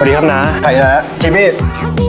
สวัสดีครับนะใครนะทีมมี่